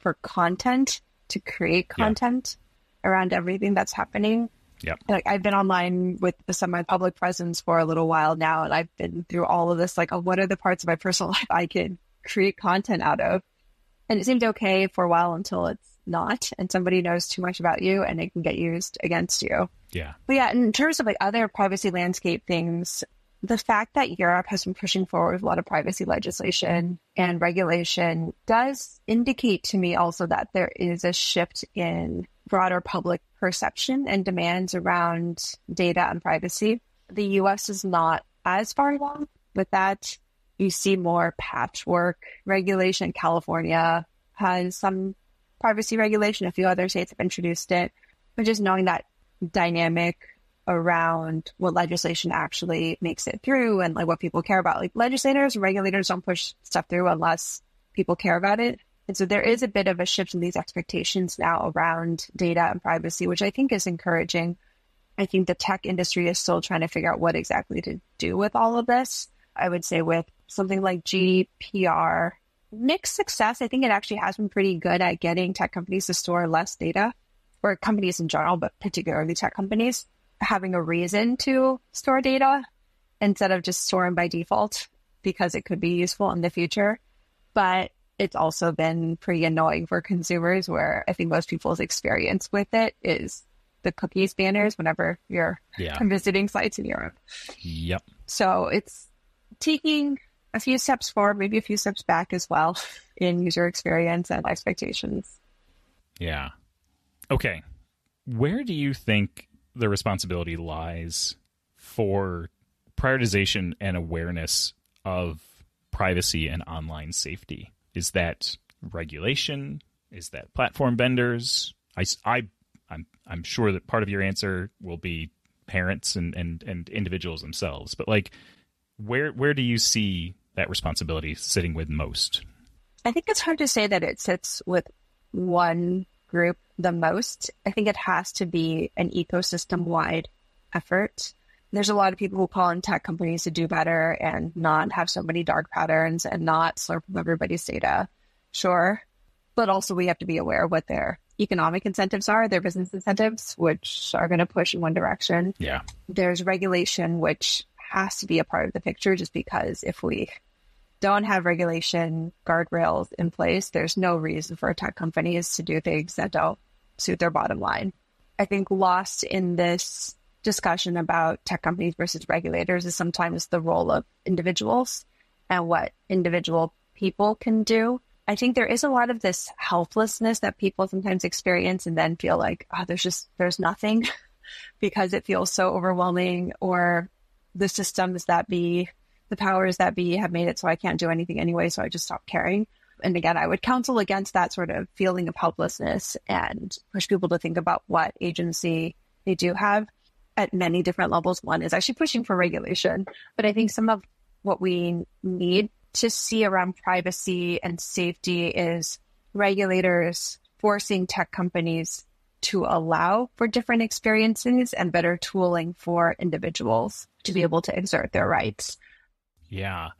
for content, to create Yeah. content around everything that's happening. Yeah. Like I've been online with the semi-public presence for a little while now, and I've been through all of this. Like, oh, what are the parts of my personal life I can create content out of? And it seemed okay for a while until it's not, and somebody knows too much about you, and it can get used against you. Yeah. But yeah, in terms of like other privacy landscape things, the fact that Europe has been pushing forward with a lot of privacy legislation and regulation does indicate to me also that there is a shift in broader public perception and demands around data and privacy. The US is not as far along with that. You see more patchwork regulation. California has some privacy regulation. A few other states have introduced it. But just knowing that dynamic around what legislation actually makes it through and like what people care about. Like legislators regulators don't push stuff through unless people care about it. And so there is a bit of a shift in these expectations now around data and privacy, which I think is encouraging. I think the tech industry is still trying to figure out what exactly to do with all of this. I would say with something like GDPR, mixed success. I think it actually has been pretty good at getting tech companies to store less data, or companies in general, but particularly tech companies having a reason to store data instead of just storing by default because it could be useful in the future. But it's also been pretty annoying for consumers where I think most people's experience with it is the cookies banners whenever you're Yeah. visiting sites in Europe. Yep. So it's taking a few steps forward, maybe a few steps back as well in user experience and expectations. Yeah. Okay. Where do you think the responsibility lies for prioritization and awareness of privacy and online safety? Is that regulation? Is that platform vendors? I, I, I'm, I'm sure that part of your answer will be parents and, and, and individuals themselves. But like, where where do you see that responsibility sitting with most? I think it's hard to say that it sits with one group the most. I think it has to be an ecosystem wide effort. There's a lot of people who call on tech companies to do better and not have so many dark patterns and not slurp up everybody's data. Sure. But also we have to be aware of what their economic incentives are, their business incentives, which are going to push in one direction. Yeah. There's regulation, which has to be a part of the picture just because if we don't have regulation guardrails in place, there's no reason for tech companies to do things that don't suit their bottom line. I think lost in this discussion about tech companies versus regulators is sometimes the role of individuals and what individual people can do. I think there is a lot of this helplessness that people sometimes experience and then feel like, oh, there's just, there's nothing because it feels so overwhelming or the systems that be, the powers that be have made it so I can't do anything anyway. So I just stop caring. And again, I would counsel against that sort of feeling of helplessness and push people to think about what agency they do have at many different levels. One is actually pushing for regulation, but I think some of what we need to see around privacy and safety is regulators forcing tech companies to allow for different experiences and better tooling for individuals to be able to exert their rights. Yeah.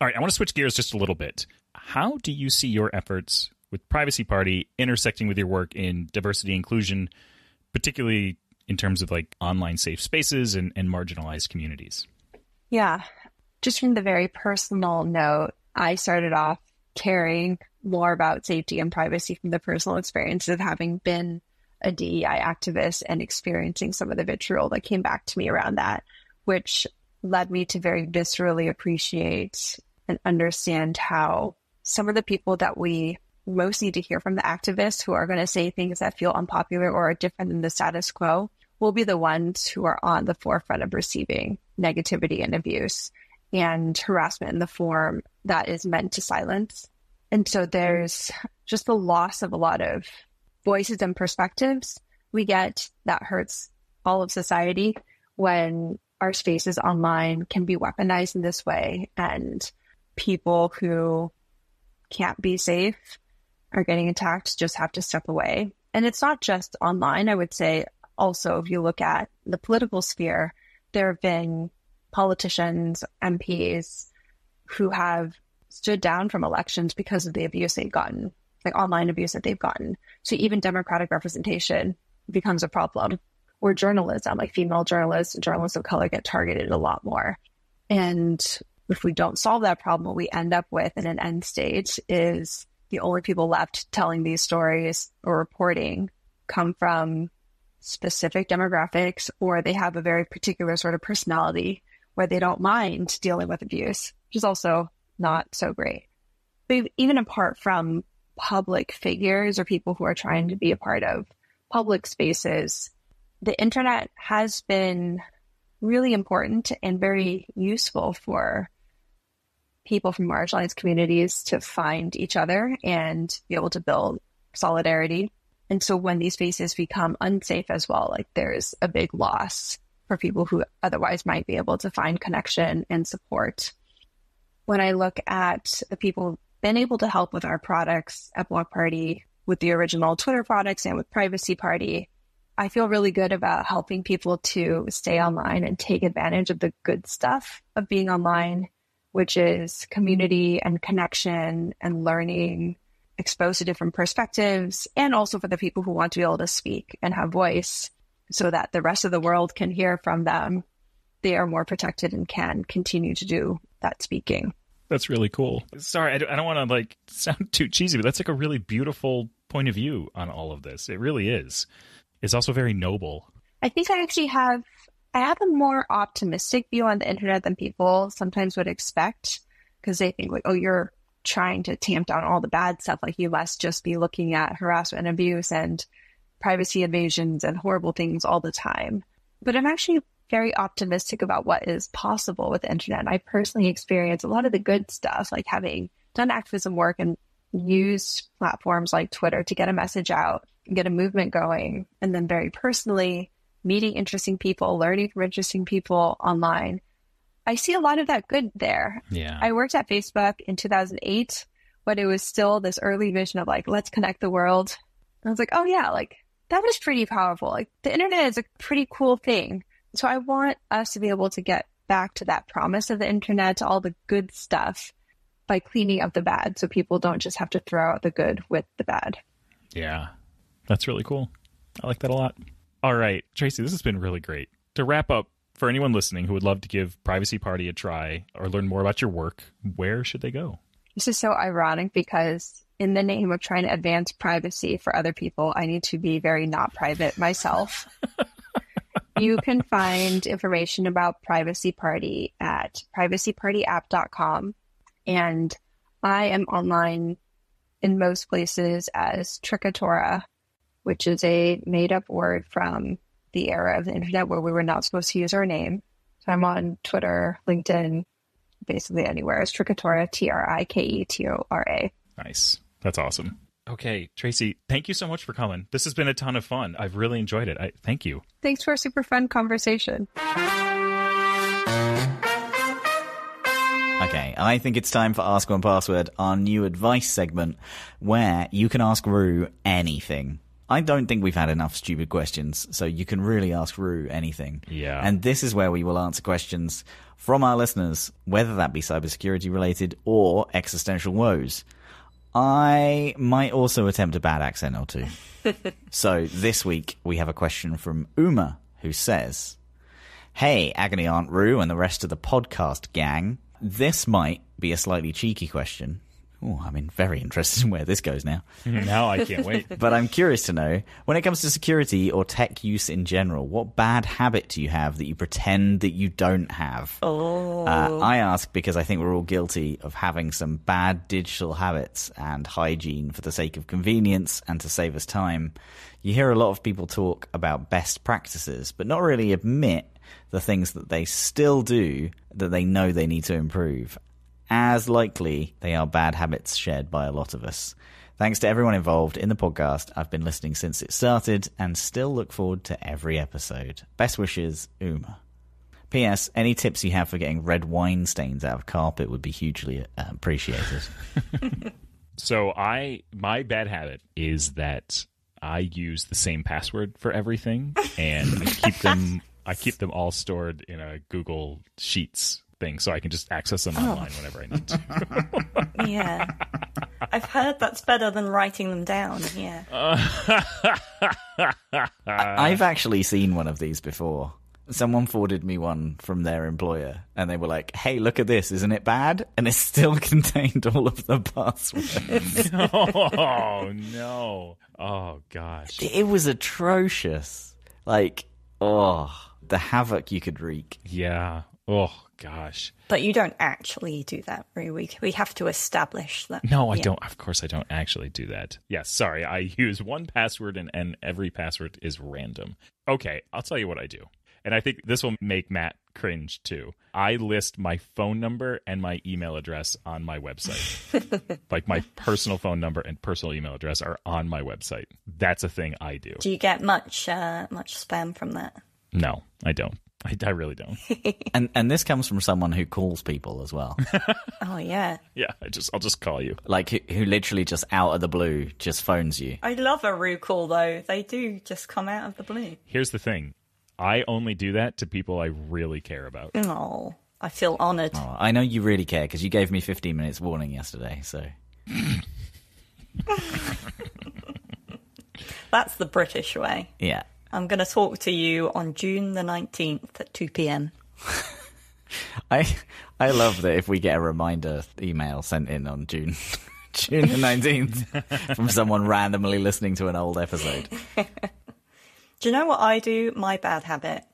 All right. I want to switch gears just a little bit. How do you see your efforts with Privacy Party intersecting with your work in diversity inclusion, particularly in terms of like online safe spaces and, and marginalized communities? Yeah. Just from the very personal note, I started off caring more about safety and privacy from the personal experience of having been a DEI activist and experiencing some of the vitriol that came back to me around that, which led me to very viscerally appreciate and understand how some of the people that we most need to hear from the activists who are going to say things that feel unpopular or are different than the status quo will be the ones who are on the forefront of receiving negativity and abuse and harassment in the form that is meant to silence. And so there's just the loss of a lot of voices and perspectives we get that hurts all of society when our spaces online can be weaponized in this way and people who can't be safe are getting attacked just have to step away. And it's not just online. I would say also, if you look at the political sphere, there have been politicians, MPs who have stood down from elections because of the abuse they've gotten, like online abuse that they've gotten. So even democratic representation becomes a problem. Or journalism, like female journalists and journalists of color get targeted a lot more. And if we don't solve that problem, what we end up with in an end state is the only people left telling these stories or reporting come from specific demographics or they have a very particular sort of personality where they don't mind dealing with abuse, which is also not so great. But even apart from public figures or people who are trying to be a part of public spaces, the internet has been really important and very useful for people from marginalized communities to find each other and be able to build solidarity. And so when these spaces become unsafe as well, like there's a big loss for people who otherwise might be able to find connection and support. When I look at the people been able to help with our products at Block Party, with the original Twitter products and with Privacy Party, I feel really good about helping people to stay online and take advantage of the good stuff of being online which is community and connection and learning, exposed to different perspectives, and also for the people who want to be able to speak and have voice so that the rest of the world can hear from them. They are more protected and can continue to do that speaking. That's really cool. Sorry, I don't, I don't want to like sound too cheesy, but that's like a really beautiful point of view on all of this. It really is. It's also very noble. I think I actually have I have a more optimistic view on the internet than people sometimes would expect because they think like, oh, you're trying to tamp down all the bad stuff. Like you must just be looking at harassment and abuse and privacy invasions and horrible things all the time. But I'm actually very optimistic about what is possible with the internet. I personally experience a lot of the good stuff, like having done activism work and used platforms like Twitter to get a message out, get a movement going. And then very personally, meeting interesting people, learning from interesting people online. I see a lot of that good there. Yeah. I worked at Facebook in 2008, but it was still this early vision of like, let's connect the world. I was like, oh yeah, like that was pretty powerful. Like the internet is a pretty cool thing. So I want us to be able to get back to that promise of the internet, all the good stuff by cleaning up the bad so people don't just have to throw out the good with the bad. Yeah. That's really cool. I like that a lot. All right, Tracy, this has been really great. To wrap up, for anyone listening who would love to give Privacy Party a try or learn more about your work, where should they go? This is so ironic because in the name of trying to advance privacy for other people, I need to be very not private myself. you can find information about Privacy Party at privacypartyapp.com. And I am online in most places as Triketora, which is a made up word from the era of the internet where we were not supposed to use our name. So I'm on Twitter, LinkedIn, basically anywhere as Triketora, T R I K E T O R A. Nice. That's awesome. Okay, Tracy, thank you so much for coming. This has been a ton of fun. I've really enjoyed it. I, thank you. Thanks for a super fun conversation. Okay, I think it's time for Ask 1Password, our new advice segment, where you can ask Roo anything. I don't think we've had enough stupid questions, so you can really ask Roo anything. Yeah. And this is where we will answer questions from our listeners, whether that be cybersecurity related or existential woes. I might also attempt a bad accent or two. so this week we have a question from Uma who says, Hey, Agony Aunt Roo and the rest of the podcast gang. This might be a slightly cheeky question, Oh, I'm in very interested in where this goes now. now I can't wait. But I'm curious to know when it comes to security or tech use in general, what bad habit do you have that you pretend that you don't have? Oh. Uh, I ask because I think we're all guilty of having some bad digital habits and hygiene for the sake of convenience and to save us time. You hear a lot of people talk about best practices, but not really admit the things that they still do that they know they need to improve as likely they are bad habits shared by a lot of us. Thanks to everyone involved in the podcast. I've been listening since it started and still look forward to every episode. Best wishes, Uma. P.S. Any tips you have for getting red wine stains out of carpet would be hugely uh, appreciated. So I my bad habit is that I use the same password for everything, and I keep them I keep them all stored in a Google Sheets thing, so I can just access them oh. online whenever I need to. Yeah. I've heard that's better than writing them down. Yeah. I've actually seen one of these before. Someone forwarded me one from their employer, and they were like, "Hey, look at this! Isn't it bad?" And it still contained all of the passwords. oh no! Oh gosh! it was atrocious. Like, oh, the havoc you could wreak. Yeah. Oh gosh. But you don't actually do that, Roo. We, we have to establish that. No, I Yeah. don't. Of course, I don't actually do that. Yes, sorry. I use 1Password, and, and every password is random. Okay, I'll tell you what I do. And I think this will make Matt cringe too. I list my phone number and my email address on my website. like my personal phone number and personal email address are on my website. That's a thing I do. Do you get much uh, much spam from that? No, I don't. I, I really don't. And and this comes from someone who calls people as well, Oh yeah. yeah, I just I'll just call you. like who, who literally just out of the blue just phones you. I love a Roo call though. They do just come out of the blue. Here's the thing. I only do that to people I really care about. Oh, I feel honoured. Oh, I know you really care because you gave me 15 minutes warning yesterday. So That's the British way. yeah, I'm going to talk to you on June the 19th at 2 p.m. I I love that if we get a reminder email sent in on June June the 19th from someone randomly listening to an old episode. Do you know what I do? My bad habit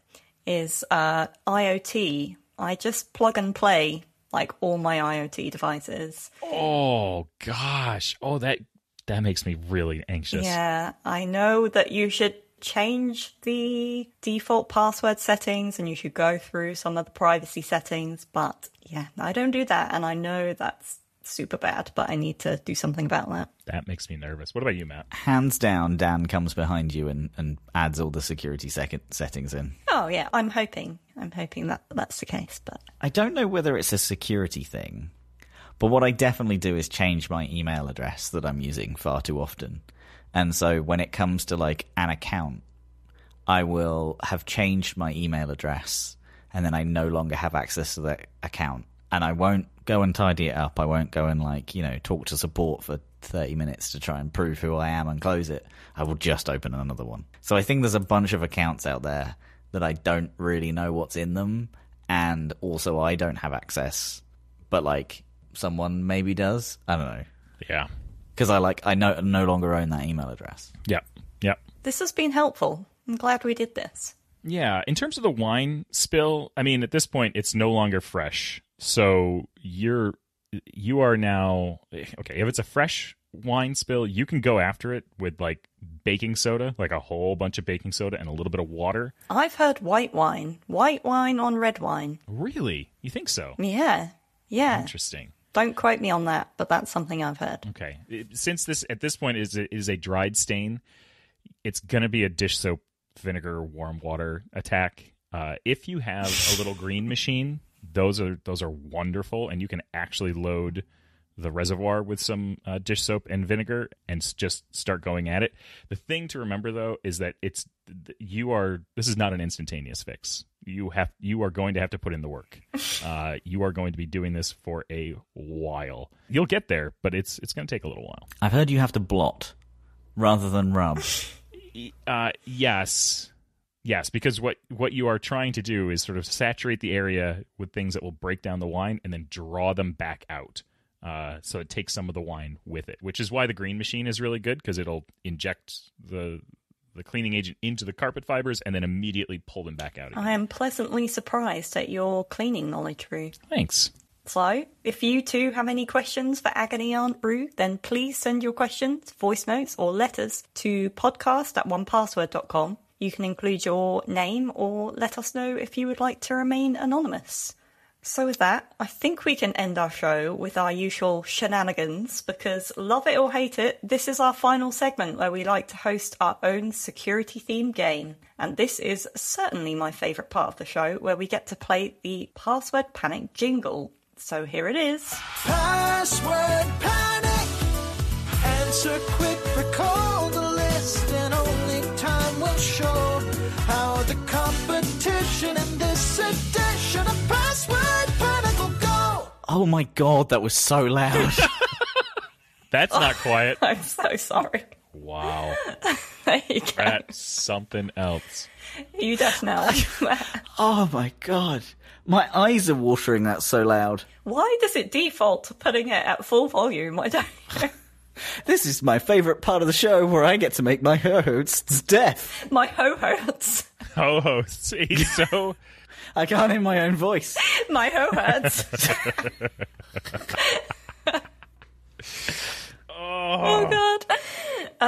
is uh, IoT. I just plug and play like all my IoT devices. Oh gosh. Oh that that makes me really anxious. Yeah, I know that you should change the default password settings and you should go through some of the privacy settings, but yeah, I don't do that and I know that's super bad, but I need to do something about that. That makes me nervous. What about you, Matt? Hands down, Dan comes behind you and, and adds all the security second settings in. Oh yeah, I'm hoping. I'm hoping that that's the case, but I don't know whether it's a security thing, but what I definitely do is change my email address that I'm using far too often. And so when it comes to like an account, I will have changed my email address and then I no longer have access to that account. And I won't go and tidy it up. I won't go and like, you know, talk to support for 30 minutes to try and prove who I am and close it. I will just open another one. So I think there's a bunch of accounts out there that I don't really know what's in them. And also I don't have access, but like someone maybe does. I don't know. Yeah. Because I like, I no, no longer own that email address. Yep. Yep. this has been helpful. I'm glad we did this. Yeah. In terms of the wine spill, I mean, at this point, it's no longer fresh. So you're you are now okay. If it's a fresh wine spill, you can go after it with like baking soda, like a whole bunch of baking soda and a little bit of water. I've heard white wine, white wine on red wine. Really? You think so? Yeah, yeah. Interesting. Don't quote me on that, but that's something I've heard. Okay. Since this at this point is a, is a dried stain, it's going to be a dish soap vinegar warm water attack. Uh, if you have a little green machine, those are those are wonderful, and you can actually load the reservoir with some uh, dish soap and vinegar and s- just start going at it. The thing to remember though is that it's you are this is not an instantaneous fix. You have you are going to have to put in the work. Uh, you are going to be doing this for a while. You'll get there, but it's it's going to take a little while. I've heard you have to blot rather than rub. Uh, yes, yes, because what what you are trying to do is sort of saturate the area with things that will break down the wine, and then draw them back out. Uh, so it takes some of the wine with it, which is why the green machine is really good because it'll inject the the cleaning agent into the carpet fibers and then immediately pull them back out again. I am pleasantly surprised at your cleaning knowledge, Roo. Thanks. So, if you too have any questions for Agony Aunt Roo, then please send your questions, voice notes, or letters to podcast at 1password.com. You can include your name or let us know if you would like to remain anonymous. So, with that, I think we can end our show with our usual shenanigans because, love it or hate it, this is our final segment where we like to host our own security themed game. And this is certainly my favourite part of the show where we get to play the Password Panic jingle. So, here it is. Password panic. Answer quick, recall Oh my god, that was so loud. That's not quiet. I'm so sorry. Wow. There you go. That's something else. Are you deaf now? oh my god. My eyes are watering, that's so loud. Why does it default to putting it at full volume? I don't know. This is my favourite part of the show where I get to make my ho hosts deaf. My ho hurts. Ho ho. See, so I can't hear my own voice. My ho hurts. oh god.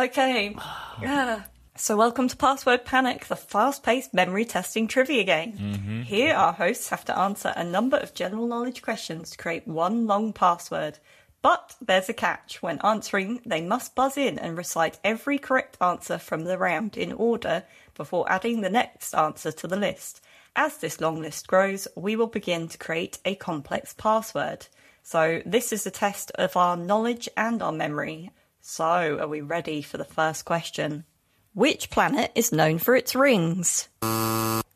Okay. Ah. So welcome to Password Panic, the fast-paced memory testing trivia game. Here our hosts have to answer a number of general knowledge questions to create one long password. But there's a catch. When answering, they must buzz in and recite every correct answer from the round in order before adding the next answer to the list. As this long list grows, we will begin to create a complex password. So, this is a test of our knowledge and our memory. So, are we ready for the first question? Which planet is known for its rings?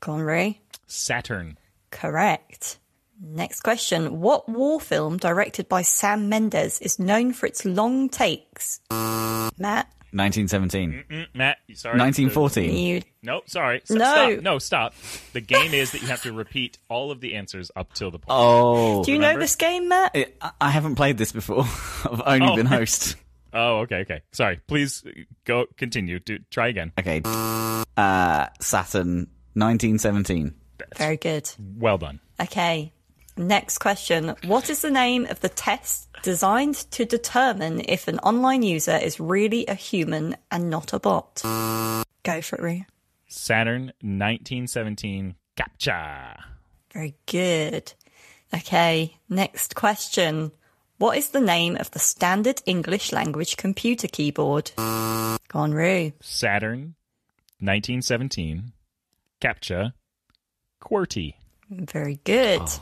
Conry? Saturn. Correct. Next question. What war film directed by Sam Mendes is known for its long takes? Matt? 1917. Mm, Matt, sorry. 1914. You No, sorry. S- No. Stop. No, stop. The game is that you have to repeat all of the answers up till the point. Oh. Do you know this game, Matt? It- I- I haven't played this before. I've only Oh. been host. Oh, okay, okay. Sorry. Please uh, go continue. Do try again. Okay. Uh, Saturn, 1917. Very good. Well done. Okay. Next question. What is the name of the test designed to determine if an online user is really a human and not a bot? Go for it, Rhea. Saturn 1917 CAPTCHA. Very good. Okay, next question. What is the name of the standard English language computer keyboard? Go on, Roo. Saturn 1917 CAPTCHA QWERTY. Very good. Ah.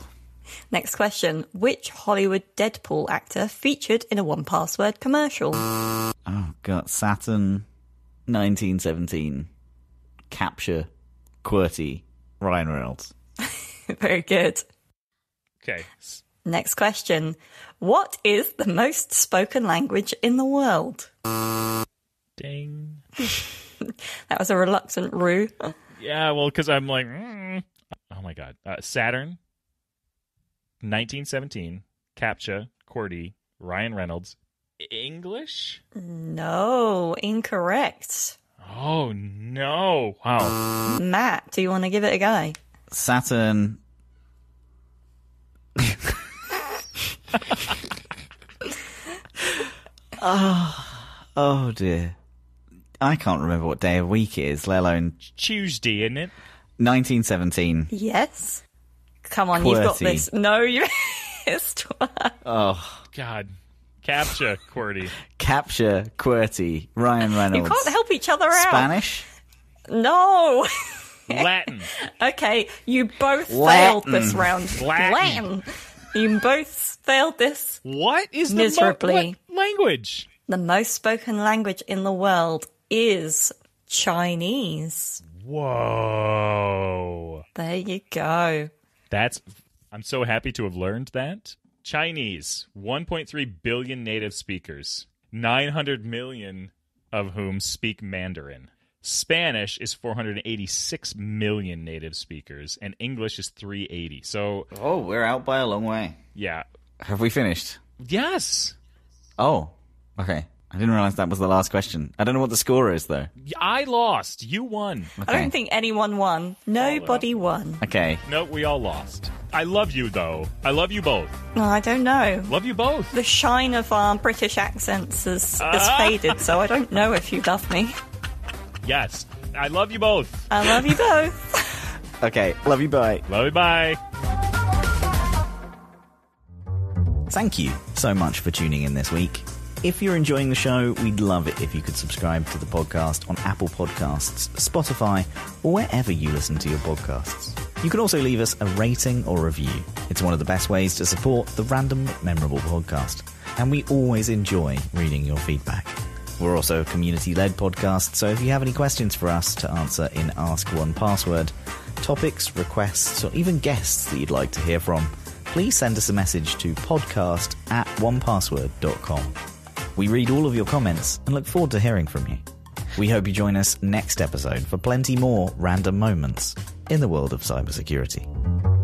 Next question. Which Hollywood Deadpool actor featured in a 1Password commercial? Oh, God. Saturn, 1917. CAPTCHA, QWERTY, Ryan Reynolds. Very good. Okay. Next question. What is the most spoken language in the world? Ding. That was a reluctant Roo. Yeah, well, because I'm like, mm. oh my god, uh, Saturn, 1917, CAPTCHA, QWERTY, Ryan Reynolds, English. No, incorrect. Oh no! Wow. Matt, do you want to give it a go? Saturn. oh, oh dear. I can't remember what day of week it is, let alone Tuesday, isn't it? 1917. Yes. Come on, you've got this. No, you missed. Oh, God, CAPTCHA QWERTY. CAPTCHA, QWERTY, Ryan Reynolds. you can't help each other out. Spanish? No. Latin. okay, you both Latin. failed this round. Latin. You both failed this. What is the mo- Miserably. what language? The most spoken language in the world is Chinese. Whoa. There you go. That's. I'm so happy to have learned that. Chinese, 1.3 billion native speakers, 900 million of whom speak Mandarin. Spanish is 486 million native speakers, and English is 380. So, Oh, we're out by a long way. yeah. Have we finished? Yes. Oh, okay. I didn't realize that was the last question. I don't know what the score is, though. I lost. You won. I don't think anyone won. Nobody won. Okay. No, we all lost. I love you, though. I love you both. No, I don't know. Love you both. The shine of our British accents has, has Ah. faded, so I don't know if you love me. Yes. I love you both. I love you both. Okay. Love you. Bye. Love you. Bye. Thank you so much for tuning in this week. If you're enjoying the show, we'd love it if you could subscribe to the podcast on Apple Podcasts, Spotify, or wherever you listen to your podcasts. You can also leave us a rating or review. It's one of the best ways to support the Random Memorable podcast, and we always enjoy reading your feedback. We're also a community led podcast, so if you have any questions for us to answer in Ask 1Password, topics, requests, or even guests that you'd like to hear from, please send us a message to podcast at 1password.com. We read all of your comments and look forward to hearing from you. We hope you join us next episode for plenty more random moments in the world of cybersecurity.